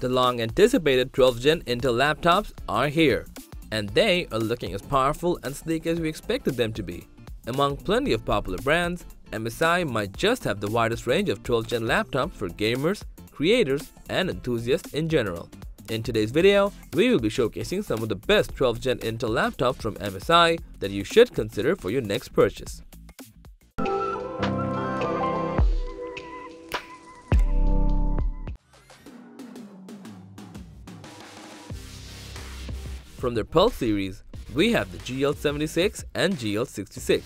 The long anticipated 12th gen Intel laptops are here, and they are looking as powerful and sleek as we expected them to be. Among plenty of popular brands, MSI might just have the widest range of 12th gen laptops for gamers, creators, and enthusiasts in general. In today's video, we will be showcasing some of the best 12th gen Intel laptops from MSI that you should consider for your next purchase. From their Pulse series, we have the GL76 and GL66,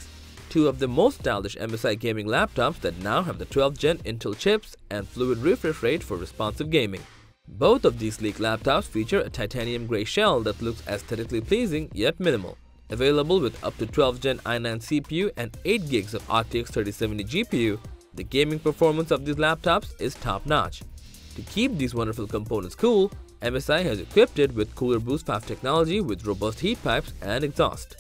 two of the most stylish MSI gaming laptops that now have the 12th gen Intel chips and fluid refresh rate for responsive gaming. Both of these sleek laptops feature a titanium gray shell that looks aesthetically pleasing yet minimal. Available with up to 12th gen i9 CPU and 8 gigs of RTX 3070 GPU, the gaming performance of these laptops is top notch. To keep these wonderful components cool, MSI has equipped it with Cooler Boost 5 technology with robust heat pipes and exhaust.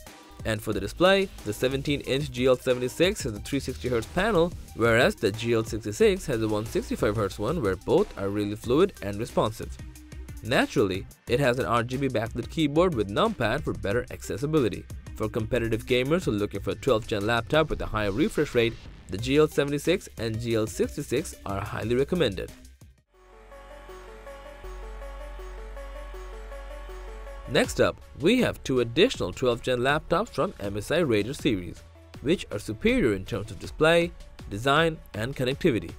And for the display, the 17-inch GL76 has a 360Hz panel, whereas the GL66 has a 165Hz one where both are really fluid and responsive. Naturally, it has an RGB backlit keyboard with numpad for better accessibility. For competitive gamers who are looking for a 12th gen laptop with a higher refresh rate, the GL76 and GL66 are highly recommended. Next up, we have two additional 12th gen laptops from MSI Raider series, which are superior in terms of display, design, and connectivity.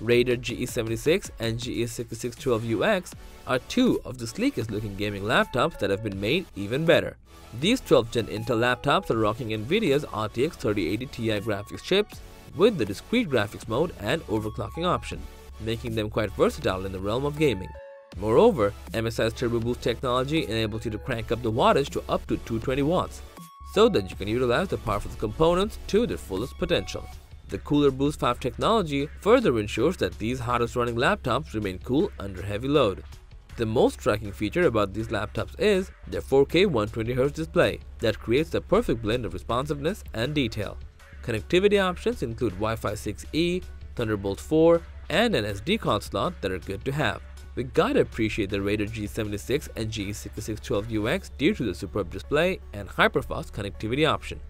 Raider GE76 and GE6612UX are two of the sleekest looking gaming laptops that have been made even better. These 12th gen Intel laptops are rocking Nvidia's RTX 3080 Ti graphics chips with the discrete graphics mode and overclocking option, making them quite versatile in the realm of gaming. Moreover, MSI's Turbo Boost technology enables you to crank up the wattage to up to 220 watts, so that you can utilize the powerful components to their fullest potential. The Cooler Boost 5 technology further ensures that these hottest running laptops remain cool under heavy load. The most striking feature about these laptops is their 4K 120Hz display that creates the perfect blend of responsiveness and detail. Connectivity options include Wi-Fi 6E, Thunderbolt 4, and an SD card slot that are good to have. We gotta appreciate the Raider G76 and G6612UX due to the superb display and hyperfast connectivity option.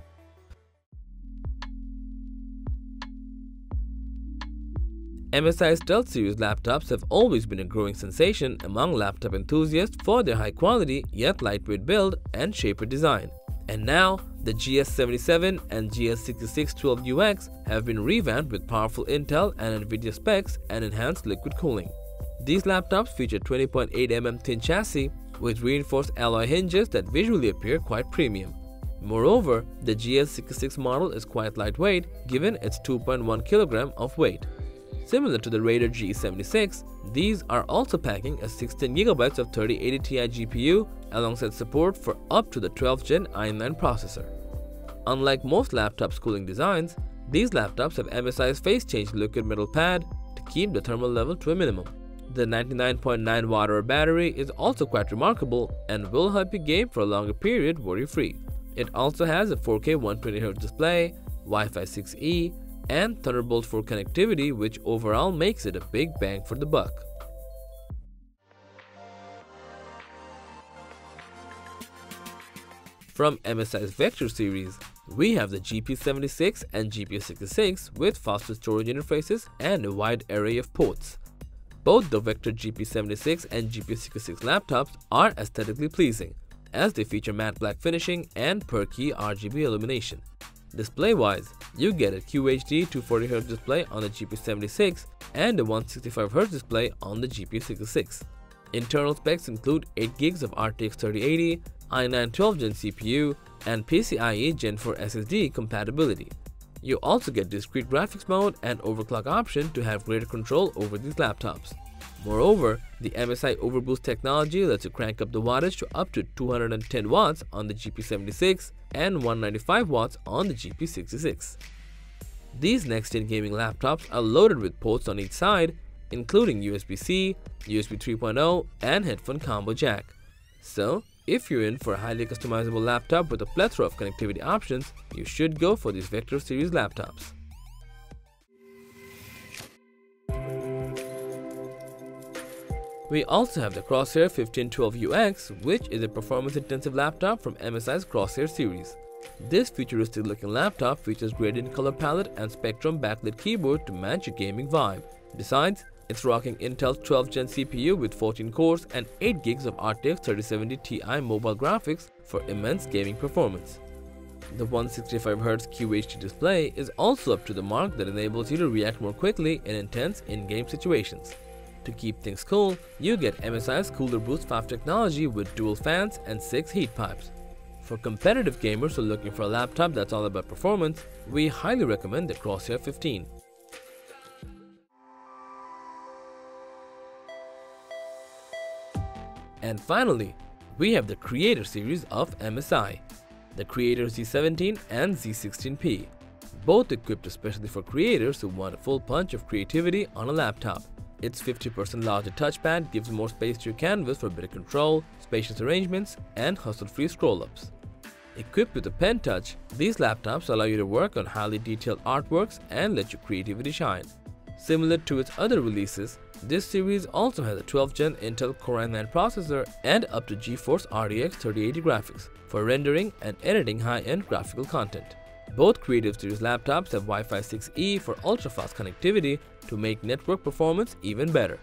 MSI Stealth series laptops have always been a growing sensation among laptop enthusiasts for their high quality yet lightweight build and shaper design. And now, the GS77 and GS6612UX have been revamped with powerful Intel and Nvidia specs and enhanced liquid cooling. These laptops feature 20.8mm thin chassis with reinforced alloy hinges that visually appear quite premium. Moreover, the GS66 model is quite lightweight given its 2.1 kg of weight. Similar to the Raider G76, these are also packing a 16GB of 3080 Ti GPU alongside support for up to the 12th gen i9 processor. Unlike most laptop cooling designs, these laptops have MSI's phase change liquid metal pad to keep the thermal level to a minimum. The 99.9 watt battery is also quite remarkable and will help you game for a longer period worry-free. It also has a 4K 120Hz display, Wi-Fi 6E, and Thunderbolt 4 connectivity which overall makes it a big bang for the buck. From MSI's Vector series, we have the GP76 and GP66 with faster storage interfaces and a wide array of ports. Both the Vector GP76 and GP66 laptops are aesthetically pleasing, as they feature matte black finishing and per-key RGB illumination. Display-wise, you get a QHD 240Hz display on the GP76 and a 165Hz display on the GP66. Internal specs include 8 gigs of RTX 3080, i9 12th Gen CPU, and PCIe Gen 4 SSD compatibility. You also get discrete graphics mode and overclock option to have greater control over these laptops. Moreover, the MSI Overboost technology lets you crank up the wattage to up to 210 watts on the GP76 and 195 watts on the GP66. These next-gen gaming laptops are loaded with ports on each side, including USB-C, USB 3.0, and headphone combo jack. So, if you're in for a highly customizable laptop with a plethora of connectivity options, you should go for these Vector series laptops. We also have the Crosshair 1512UX, which is a performance-intensive laptop from MSI's Crosshair series. This futuristic-looking laptop features gradient color palette and Spectrum backlit keyboard to match your gaming vibe. Besides, it's rocking Intel's 12th gen CPU with 14 cores and 8 gigs of RTX 3070 Ti mobile graphics for immense gaming performance. The 165Hz QHD display is also up to the mark that enables you to react more quickly in intense in-game situations. To keep things cool, you get MSI's Cooler Boost 5 technology with dual fans and 6 heat pipes. For competitive gamers who are looking for a laptop that's all about performance, we highly recommend the Crosshair 15. And finally, we have the Creator series of MSI, the Creator Z17 and Z16P, both equipped especially for creators who want a full punch of creativity on a laptop. Its 50% larger touchpad gives more space to your canvas for better control, spacious arrangements, and hustle-free scroll-ups. Equipped with a pen touch, these laptops allow you to work on highly detailed artworks and let your creativity shine. Similar to its other releases, this series also has a 12th gen Intel Core i9 processor and up to GeForce RTX 3080 graphics for rendering and editing high-end graphical content. Both Creative Series laptops have Wi-Fi 6E for ultra-fast connectivity to make network performance even better.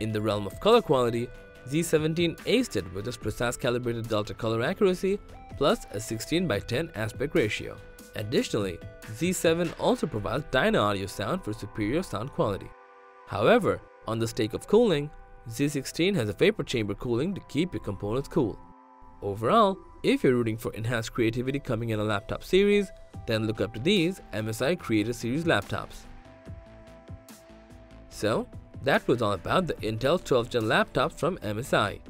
In the realm of color quality, Z17 aced it with its precise calibrated delta color accuracy plus a 16 by 10 aspect ratio. Additionally, Z7 also provides Dynaudio sound for superior sound quality. However, on the stake of cooling, Z16 has a vapor chamber cooling to keep your components cool. Overall, if you're rooting for enhanced creativity coming in a laptop series, then look up to these MSI Creator Series laptops. So, that was all about the Intel 12th Gen laptops from MSI.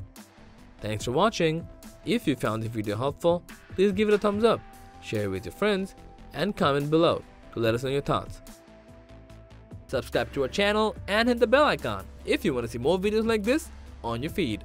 Thanks for watching. If you found the video helpful, please give it a thumbs up, share it with your friends, and comment below to let us know your thoughts. Subscribe to our channel and hit the bell icon if you want to see more videos like this on your feed.